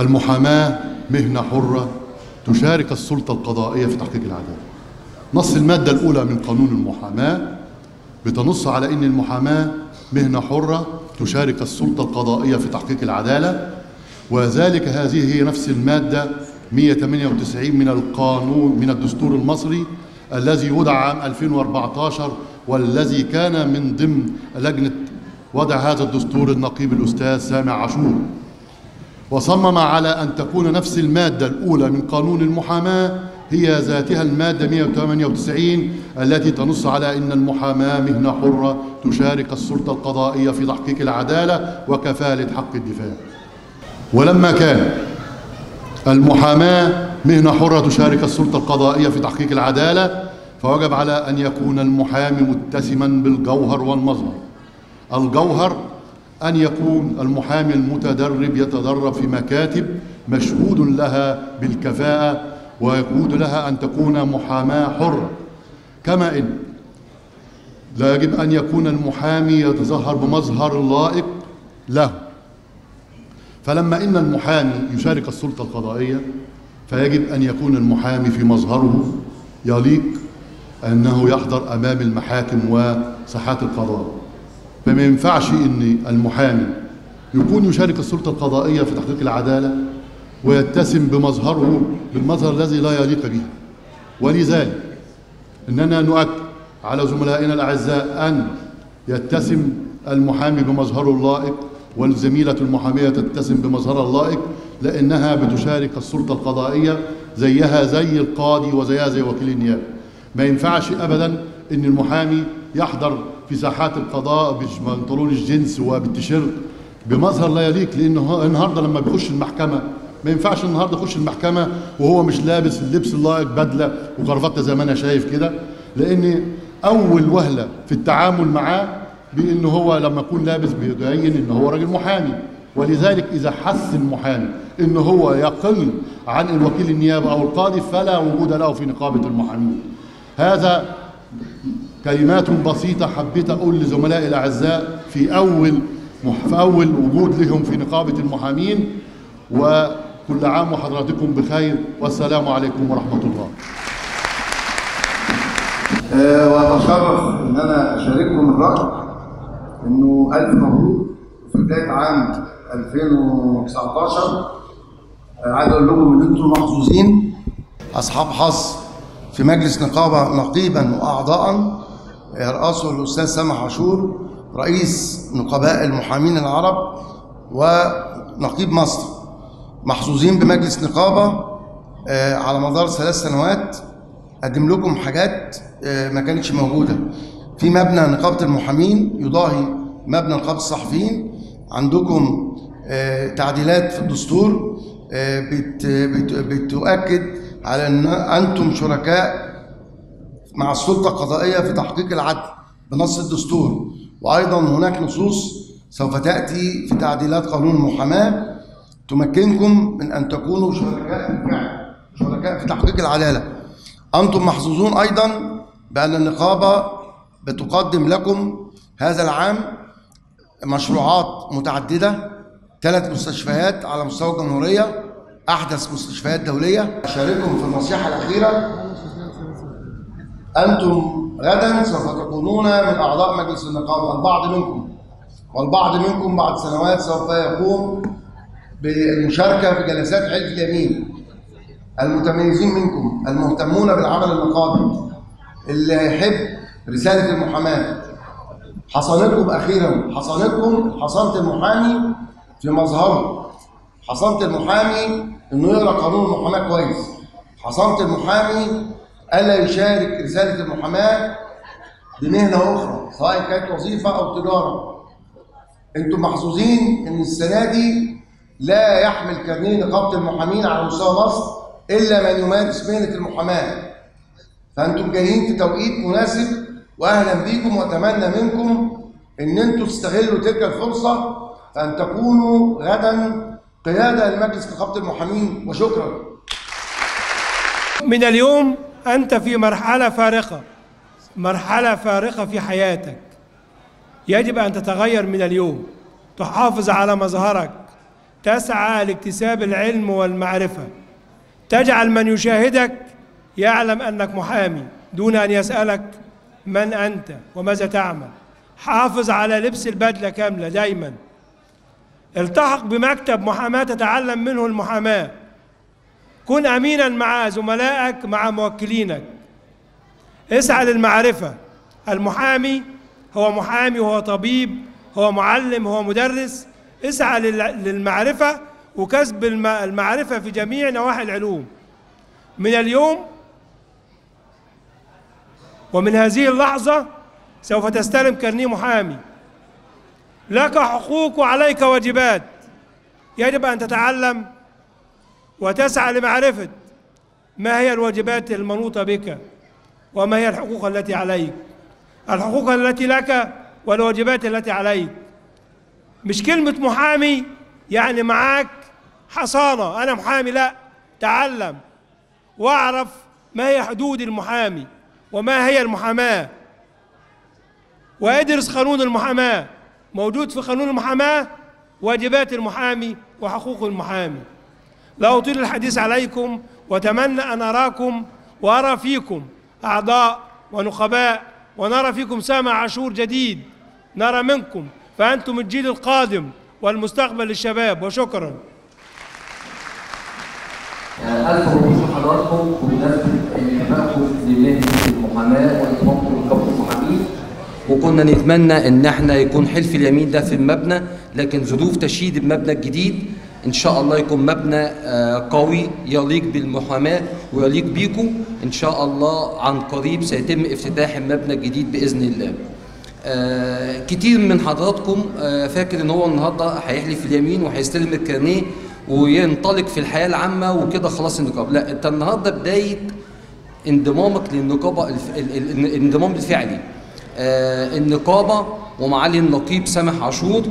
المحاماة مهنة حرة تشارك السلطة القضائية في تحقيق العدالة نص المادة الأولى من قانون المحاماة بتنص على أن المحاماة مهنة حرة تشارك السلطة القضائية في تحقيق العدالة وذلك هذه هي نفس المادة 198 من القانون من الدستور المصري الذي وضع عام 2014 والذي كان من ضمن لجنة وضع هذا الدستور النقيب الأستاذ سامع عاشور. وصمم على أن تكون نفس المادة الأولى من قانون المحاماة هي ذاتها المادة 198 التي تنص على أن المحاماة مهنة حرة تشارك السلطة القضائية في تحقيق العدالة وكفالة حق الدفاع. ولما كان المحاماة مهنة حرة تشارك السلطة القضائية في تحقيق العدالة فوجب على أن يكون المحامي متسما بالجوهر والمظهر. الجوهر أن يكون المحامي المتدرب يتدرب في مكاتب مشهود لها بالكفاءة ويجود لها أن تكون محاماة حرة. كما إن لا يجب أن يكون المحامي يتظاهر بمظهر لائق له. فلما إن المحامي يشارك السلطة القضائية فيجب أن يكون المحامي في مظهره. يليق أنه يحضر أمام المحاكم وساحات القضاء. فما ينفعش أن المحامي يكون يشارك السلطة القضائية في تحقيق العدالة ويتسم بمظهره بالمظهر الذي لا يليق به. ولذلك إننا نؤكد على زملائنا الأعزاء أن يتسم المحامي بمظهره اللائق والزميلة المحامية تتسم بمظهرها اللائق لأنها بتشارك السلطة القضائية زيها زي القاضي وزيها زي وكيل النيابة. ما ينفعش أبدا أن المحامي يحضر في ساحات القضاء ببنطلون الجنس وبالتيشيرت بمظهر لا يليق لأنه النهارده لما بيخش المحكمة ما ينفعش النهارده يخش المحكمة وهو مش لابس اللبس اللائق بدلة وكرافته زي ما أنا شايف كده لأن أول وهلة في التعامل معاه بأن هو لما يكون لابس بيبين أن هو راجل محامي. ولذلك إذا حس المحامي أن هو يقل عن الوكيل النيابة أو القاضي فلا وجود له في نقابة المحامين. هذا كلمات بسيطة حبيت أقول لزملائي الأعزاء في أول في أول وجود لهم في نقابة المحامين وكل عام وحضراتكم بخير والسلام عليكم ورحمة الله. آه، وأتشرف إن أنا أشارككم الرأي إنه ألف مبروك في بداية عام 2019 آه، عايز أقول لكم إن أنتم محظوظين. أصحاب حظ في مجلس نقابة نقيبا واعضاء يرأسه الأستاذ سامح عاشور رئيس نقباء المحامين العرب ونقيب مصر. محظوظين بمجلس نقابة آه، على مدار ثلاث سنوات قدم لكم حاجات آه، ما كانتش موجودة. في مبنى نقابة المحامين يضاهي مبنى نقابة الصحفيين. عندكم آه، تعديلات في الدستور بت بت بتؤكد على إن أنتم شركاء مع السلطة القضائية في تحقيق العدل بنص الدستور. وأيضا هناك نصوص سوف تأتي في تعديلات قانون المحاماه تمكنكم من أن تكونوا شركاء بالفعل شركاء في تحقيق العدالة. أنتم محظوظون أيضا بأن النقابة بتقدم لكم هذا العام مشروعات متعددة ثلاث مستشفيات على مستوى الجمهورية أحدث مستشفيات دولية. أشارككم في النصيحة الأخيرة أنتم غدا سوف تكونون من أعضاء مجلس النقابة البعض منكم. والبعض منكم بعد سنوات سوف يقوم بالمشاركة في جلسات حلف اليمين. المتميزين منكم المهتمون بالعمل النقابي اللي هيحب رسالة المحاماة. حصانتكم أخيرا حصانتكم حصانة المحامي في مظهره. حصانة المحامي إنه يقرأ قانون المحاماة كويس. حصانة المحامي ألا يشارك رسالة المحاماة بمهنة أخرى سواء كانت وظيفة أو تجارة. أنتم محظوظين إن السنة دي لا يحمل كارنيه نقابة المحامين على مستوى مصر إلا من يمارس مهنة المحاماة. فأنتم جايين في توقيت مناسب واهلا بيكم وأتمنى منكم إن أنتم تستغلوا تلك الفرصة فان تكونوا غدا قيادة لمجلس نقابة المحامين. وشكرا. من اليوم أنت في مرحلة فارقة. مرحلة فارقة في حياتك. يجب أن تتغير من اليوم. تحافظ على مظهرك. تسعى لاكتساب العلم والمعرفة. تجعل من يشاهدك يعلم أنك محامي دون أن يسألك من أنت وماذا تعمل. حافظ على لبس البدلة كاملة دايما. التحق بمكتب محاماة تتعلم منه المحاماة. كن أمينا مع زملائك مع موكلينك. اسعى للمعرفة. المحامي هو محامي هو طبيب هو معلم هو مدرس. اسعى لل- للمعرفة وكسب الم- المعرفة في جميع نواحي العلوم. من اليوم ومن هذه اللحظة سوف تستلم كارنيه محامي. لك حقوق وعليك واجبات. يجب أن تتعلم وتسعى لمعرفة ما هي الواجبات المنوطة بك وما هي الحقوق التي عليك. الحقوق التي لك والواجبات التي عليك. مش كلمة محامي يعني معاك حصانة أنا محامي؟ لا. تعلم واعرف ما هي حدود المحامي وما هي المحاماة. وادرس قانون المحاماة. موجود في قانون المحاماة واجبات المحامي وحقوق المحامي. لا أطيل الحديث عليكم وأتمنى أن أراكم وأرى فيكم أعضاء ونقباء ونرى فيكم سامع عاشور جديد نرى منكم فأنتم الجيل القادم والمستقبل للشباب وشكرا. ألف مبروك لحضراتكم بمناسبة انتمائكم لمهنة المحاماة وانضمامكم لنقابة المحامين. وكنا نتمنى إن إحنا يكون حلف اليمين ده في المبنى لكن ظروف تشييد المبنى الجديد إن شاء الله يكون مبنى آه، قوي يليق بالمحاماة ويليق بيكم. إن شاء الله عن قريب سيتم افتتاح المبنى الجديد بإذن الله. آه، كتير من حضراتكم آه، فاكر إن هو النهارده هيحلف اليمين وهيستلم الكارنيه وينطلق في الحياة العامة وكده خلاص النقابه لا أنت النهارده بداية انضمامك للنقابة الف... ال... ال... ال- الانضمام الفعلي. آه النقابة ومعالي النقيب سامح عاشور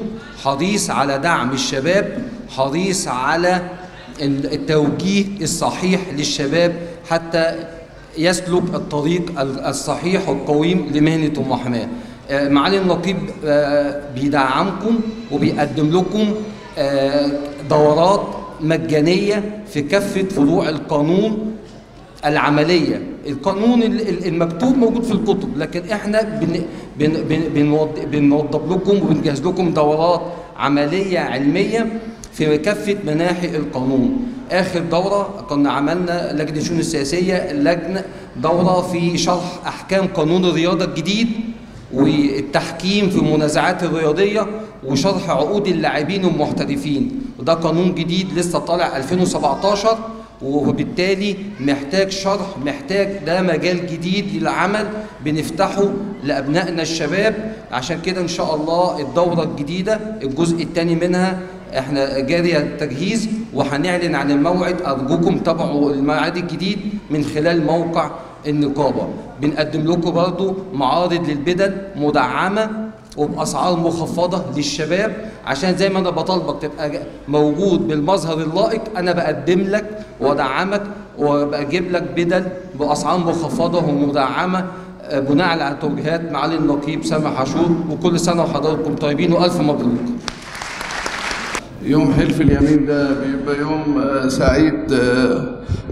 حريص على دعم الشباب حريص على ال- التوجيه الصحيح للشباب حتى يسلك الطريق ال- الصحيح والقويم لمهنة المحاماه آه، معالي النقيب آه، بيدعمكم وبيقدم لكم آه، دورات مجانية في كافة فروع القانون العملية. القانون ال- ال- المكتوب موجود في الكتب لكن إحنا بن بن بن بنوض- بنوضب لكم وبنجهز لكم دورات عملية علمية في كافة مناحي القانون. آخر دورة كنا عملنا لجنة الشؤون السياسية اللجنه دورة في شرح أحكام قانون الرياضة الجديد والتحكيم في المنازعات الرياضية وشرح عقود اللاعبين والمحترفين وده قانون جديد لسه طالع 2017 وبالتالي محتاج شرح محتاج ده مجال جديد للعمل بنفتحه لأبنائنا الشباب. عشان كده إن شاء الله الدورة الجديدة الجزء الثاني منها إحنا جاري التجهيز وهنعلن عن الموعد أرجوكم تابعوا الميعاد الجديد من خلال موقع النقابة. بنقدم لكم برضو معارض للبدل مدعمة وباسعار مخفضة للشباب عشان زي ما أنا بطالبك تبقى موجود بالمظهر اللائق أنا بقدم لك وأدعمك وبجيب لك بدل بأسعار مخفضة ومدعمة آه، بناء على توجيهات معالي النقيب سامح عاشور وكل سنة وحضراتكم طيبين وألف مبروك. يوم حلف اليمين ده بيبقى يوم آه، سعيد آه،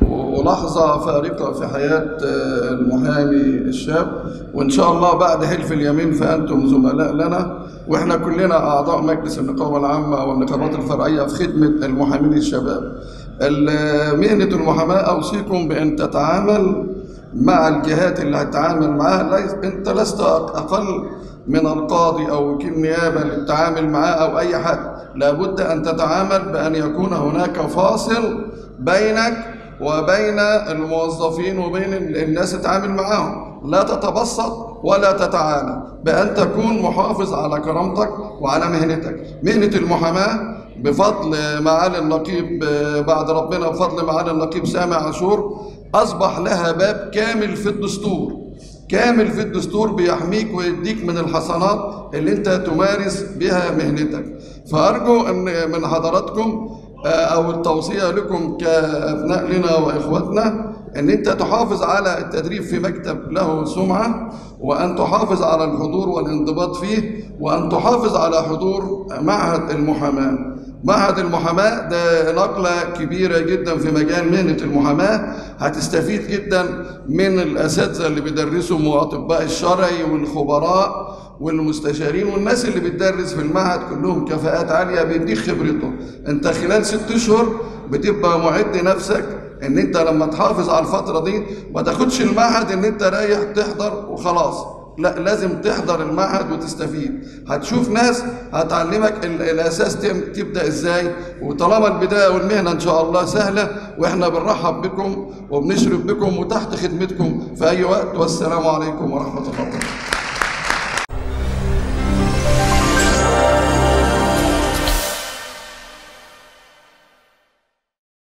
ولحظة فارقة في حياة آه، المحامي الشاب. وإن شاء الله بعد حلف اليمين فأنتم زملاء لنا وإحنا كلنا أعضاء مجلس النقابة العامة والنقابات الفرعية في خدمة المحامين الشباب. ال- مهنة المحاماة أوصيكم بأن تتعامل مع الجهات اللي هتتعامل معاها. ليس أنت لست أقل من القاضي أو وكيل نيابة للتعامل معاه أو أي حد. لابد أن تتعامل بأن يكون هناك فاصل بينك وبين الموظفين وبين ال- الناس تتعامل معاهم. لا تتبسط ولا تتعالى بأن تكون محافظ على كرامتك وعلى مهنتك. مهنة المحاماة بفضل معالي النقيب بعد ربنا بفضل معالي النقيب سامع عاشور أصبح لها باب كامل في الدستور. كامل في الدستور بيحميك ويديك من الحسنات اللي انت تمارس بها مهنتك. فأرجو أن من حضراتكم آه، أو التوصية لكم كأبناء لنا وإخوتنا أن أنت تحافظ على التدريب في مكتب له سمعة وأن تحافظ على الحضور والانضباط فيه وأن تحافظ على حضور معهد المحاماة. معهد المحاماة ده نقلة كبيرة جدا في مجال مهنة المحاماة هتستفيد جدا من الأساتذة اللي بيدرسوا وأطباء الشرعي والخبراء والمستشارين والناس اللي بتدرس في المعهد كلهم كفاءات عالية بيديك خبرته. أنت خلال ست اشهر بتبقى معد نفسك إن أنت لما تحافظ على الفترة دي ما تاخدش المعهد إن أنت رايح تحضر وخلاص. لا لازم تحضر المعهد وتستفيد. هتشوف ناس هتعلمك ال- الأساس تبدأ إزاي. وطالما البداية والمهنة إن شاء الله سهلة وإحنا بنرحب بكم وبنشرف بكم وتحت خدمتكم. في أي وقت والسلام عليكم ورحمة الله